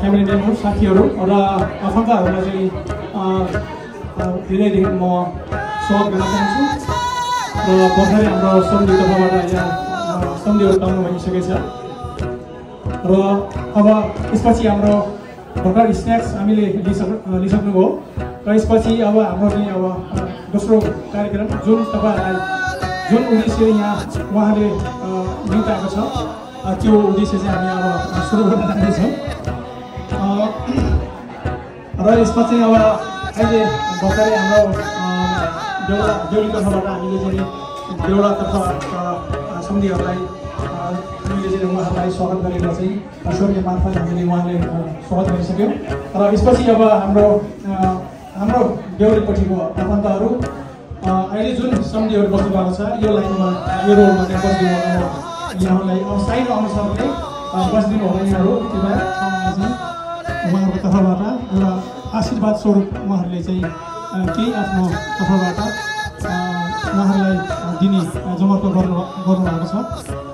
Family member साथीहरू र आफन्तहरूलाई चाहिँ हृदयदेखि म स्वागत गर्न चाहन्छु र भर्खरै हाम्रो सन्धि तर्फबाट यहाँ सन्धिहरू पाउनु भइसकेको छ र अब यसपछि हाम्रो भर्खर स्न्याक्स हामीले लिइसक्नु लिइसक्नुभयो र यसपछि अब हाम्रो चाहिँ अब दोस्रो कार्यक्रम जुन तपाईँहरूलाई जुन उद्देश्य यहाँ उहाँले निम्ताएको छ त्यो उद्देश्य चाहिँ हामी अब सुरु गर्न जाँदैछौँ र चाहिँ अब अहिले भर्खरै हाम्रो देउला देउली तर्फबाट हामीले चाहिँ देउला तर्फ सन्धिहरूलाई हामीले चाहिँ उहाँहरूलाई स्वागत गरेर चाहिँ ईश्वरले मार्फत हामीले उहाँले स्वागत गरिसक्यौँ। र यसपछि अब हाम्रो हाम्रो बेहुलीपट्टिको आफन्तहरू अहिले जुन सन्धिहरू बस्नु भएको छ यो लाइनमा यो रोडमा चाहिँ बसिदिनु यहाँलाई अब साइड अनुसारले बसिदिनु होला यहाँहरू कृपया चाहिँ उहाँहरूको तर्फबाट एउटा आशीर्वाद स्वरूप उहाँहरूले चाहिँ केही आफ्नो तर्फबाट उहाँहरूलाई दिने जमर्को गर्नु गर्नुभएको छ।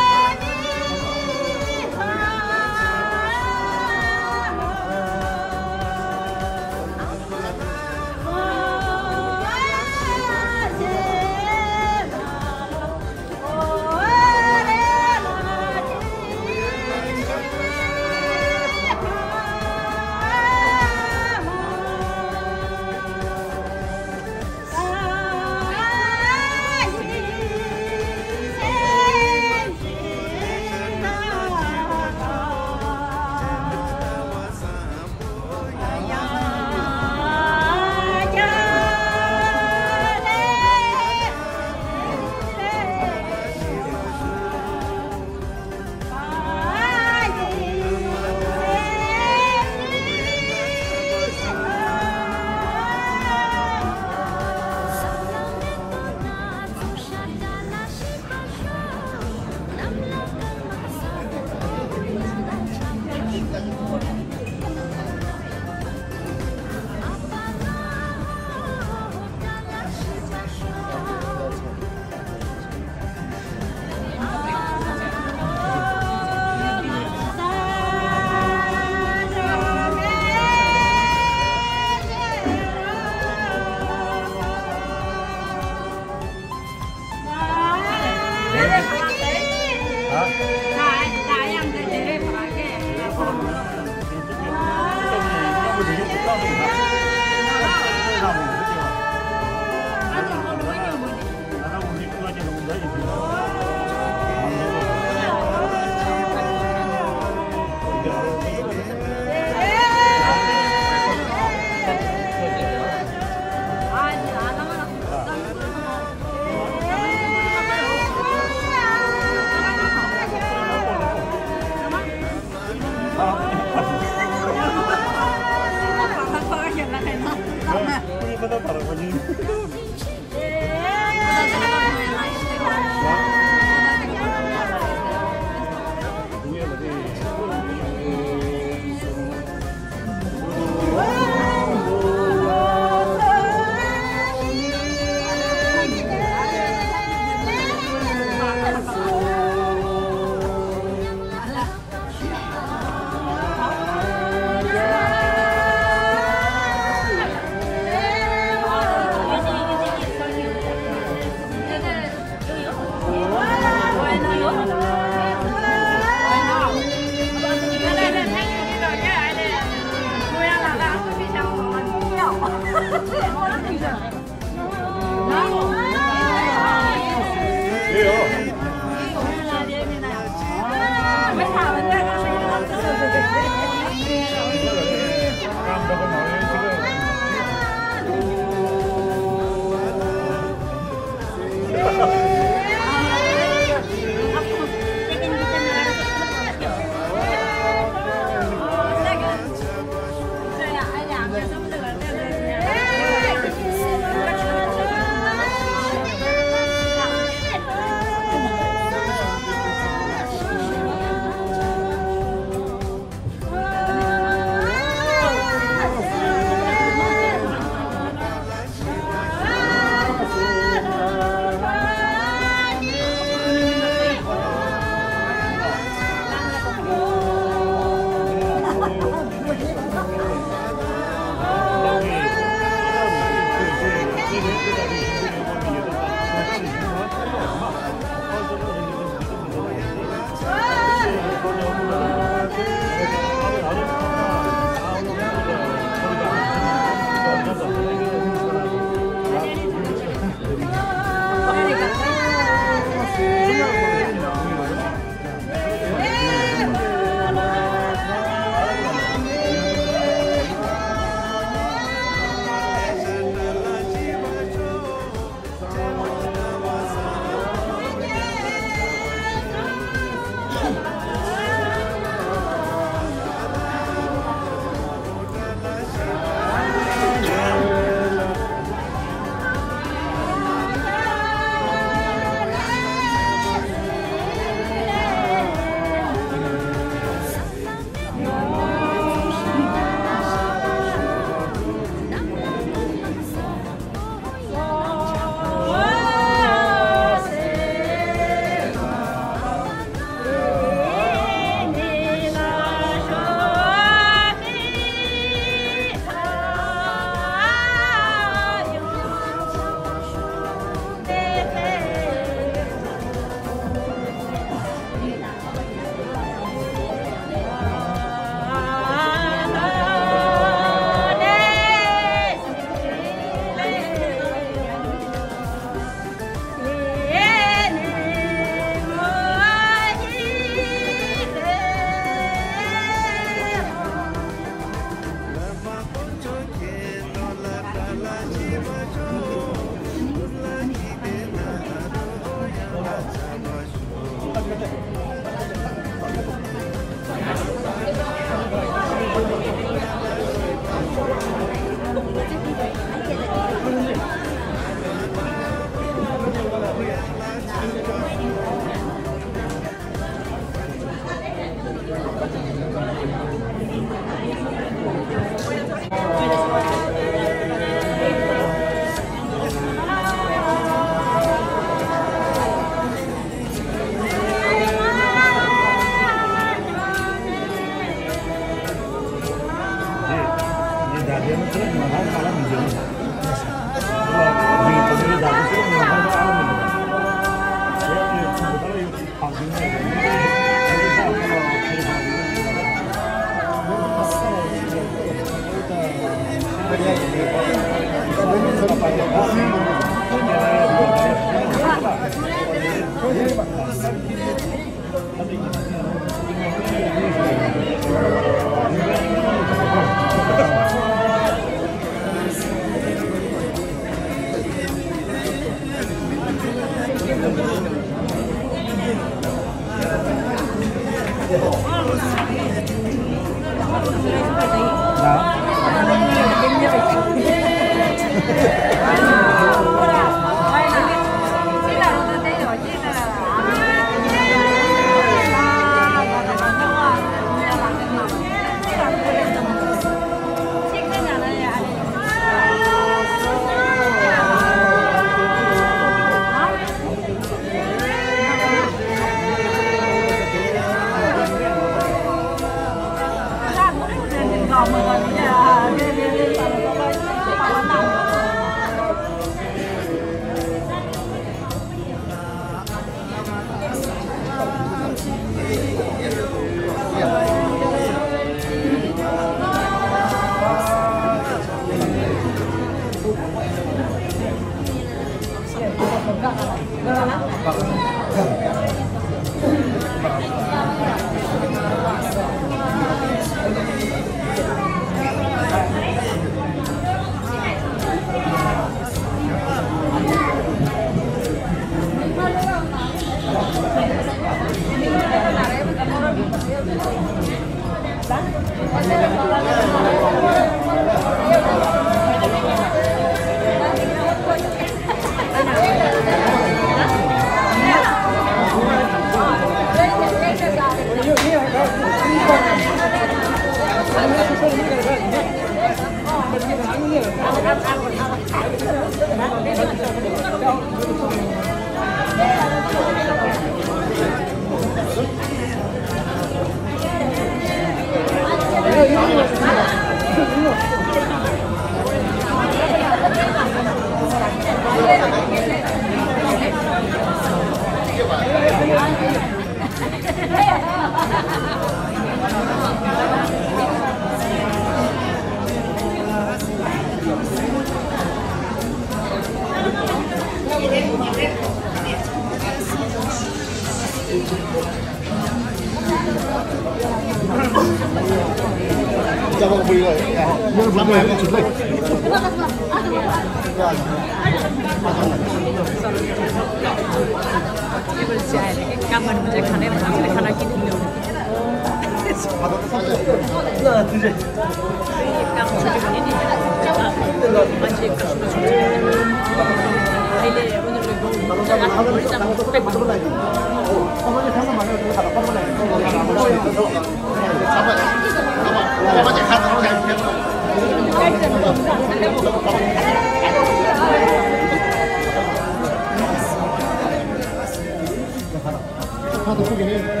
하도 포기해.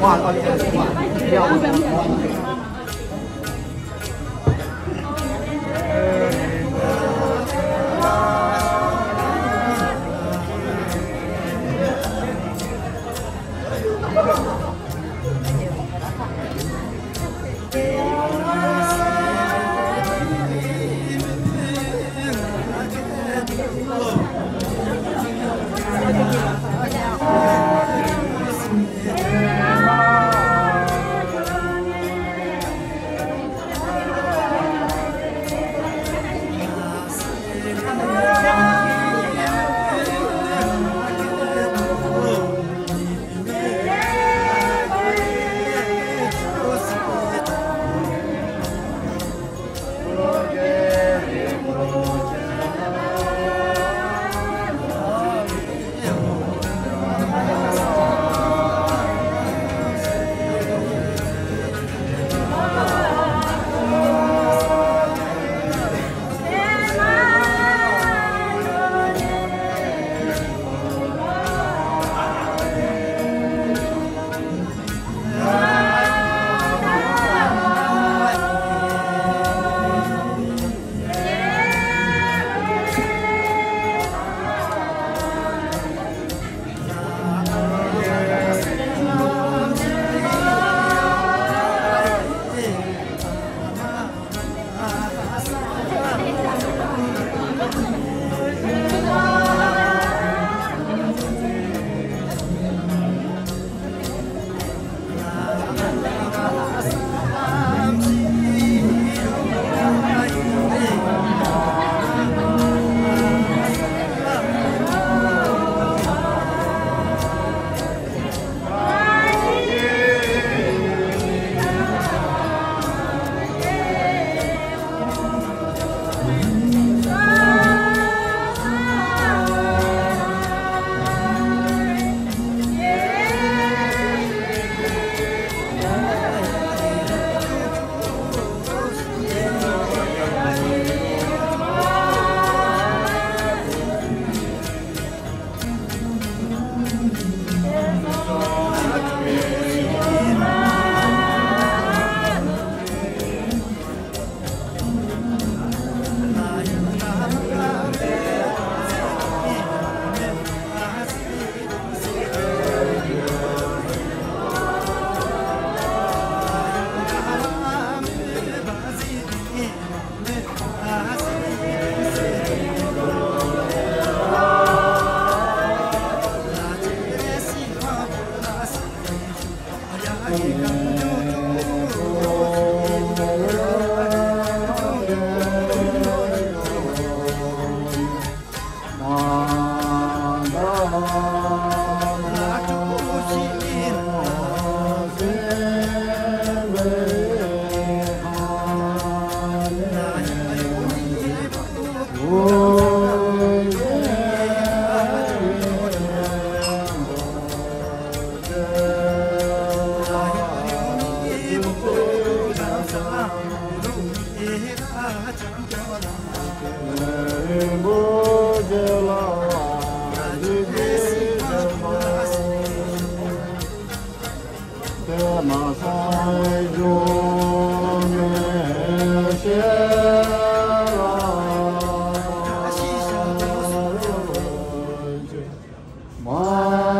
话到底 kalian. Wow.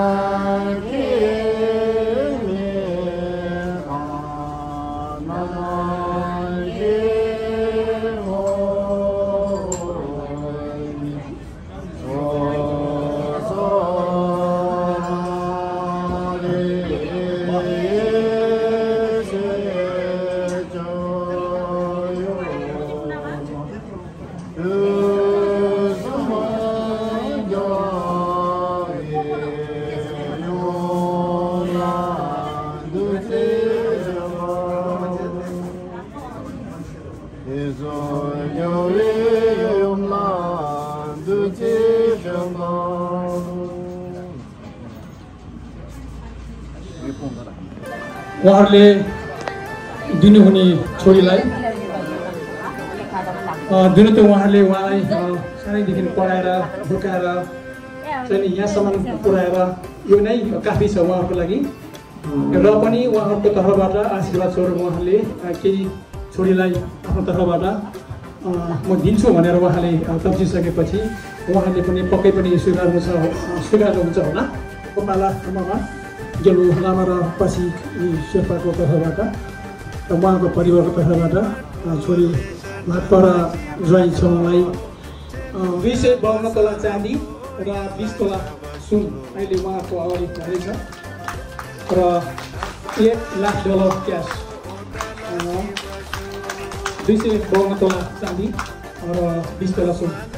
उहाँहरूले दिनुहुने छोरीलाई अ, दिनु त उहाँहरूले उहाँलाई सानैदेखि पढाएर हुर्काएर चाहिँ यहाँसम्म पुऱ्याएर यो नै काफी छ उहाँहरूको लागि। र पनि उहाँहरूको तर्फबाट आशीर्वाद स्वरूप उहाँले केही छोरीलाई आफ्नो तर्फबाट म दिन्छु भनेर उहाँले अ, तम्सिसकेपछि उहाँले पनि पक्कै पनि स्वीकार्नु छ स्वीकार्नुहुन्छ होला। गोपाला गेलु लामा र पछि शेर्पाको तर्फबाट र उहाँको परिवारको तर्फबाट छोरी भातपाडा ज्वाइँ छोरालाई दुई सय बाहन्न तोला चाँदी र बिस तोला सुन अहिले उहाँको अगाडि झरेछ र एक लाख डलर क्यास। दुई सय बाहन्न तोला चाँदी र बिस तोला सुन।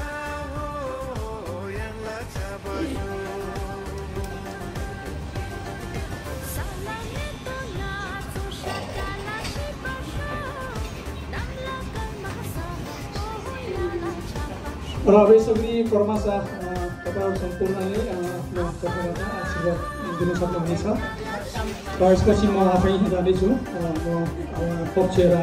र अब यसरी परमाशा तपाईँहरू सम्पूर्णले म तर्फबाट आशीर्वाद दिनु सक्नुहुनेछ र यसपछि म आफै जाँदैछु म पक्ष र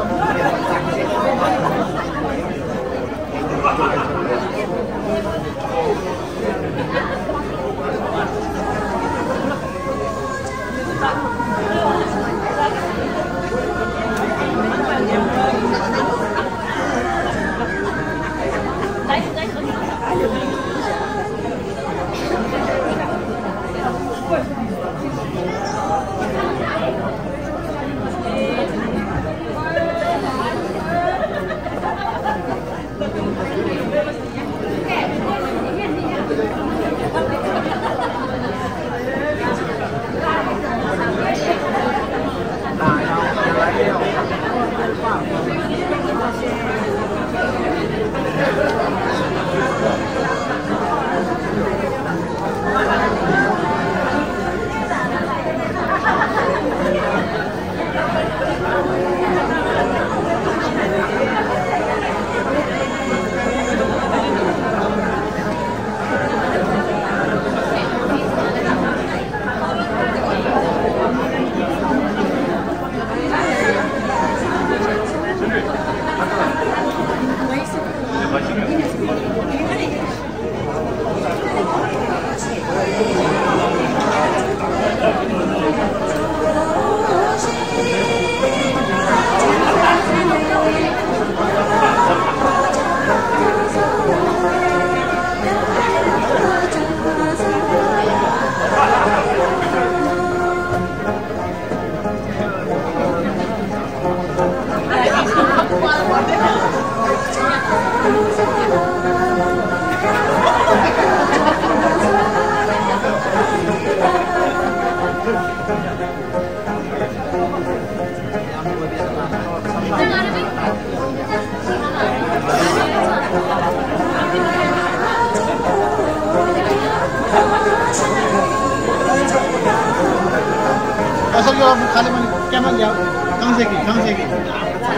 Pasal yo, mukha naman, kamal yaw, kang segi, kang segi. 我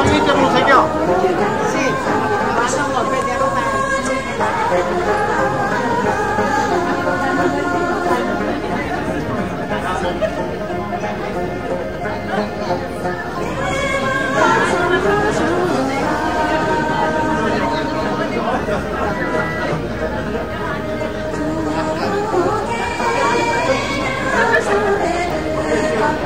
们今天不睡觉。是，晚上我们不睡觉。